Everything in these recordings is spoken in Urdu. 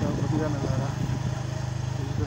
دو ودیا نظارا ٹھیک ہے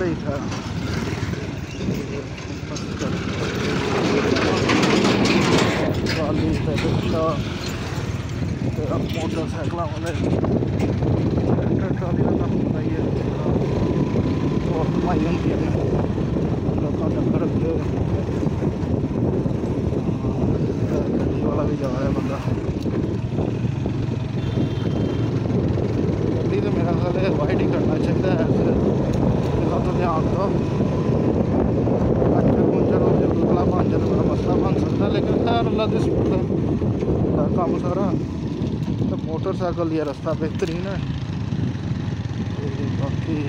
راستہ ہی تھا۔ موٹر سائیکل والے ٹریکٹر ٹرالی کا کام ہوتا اور کمائی ہوتی ہے۔ ہاں، لوگوں ڈنگر والا بھی جا رہا ہے بندہ۔ انشاءاللہ دس کام سارا تو موٹر سائیکل یہ رستہ بہترین ہے باقی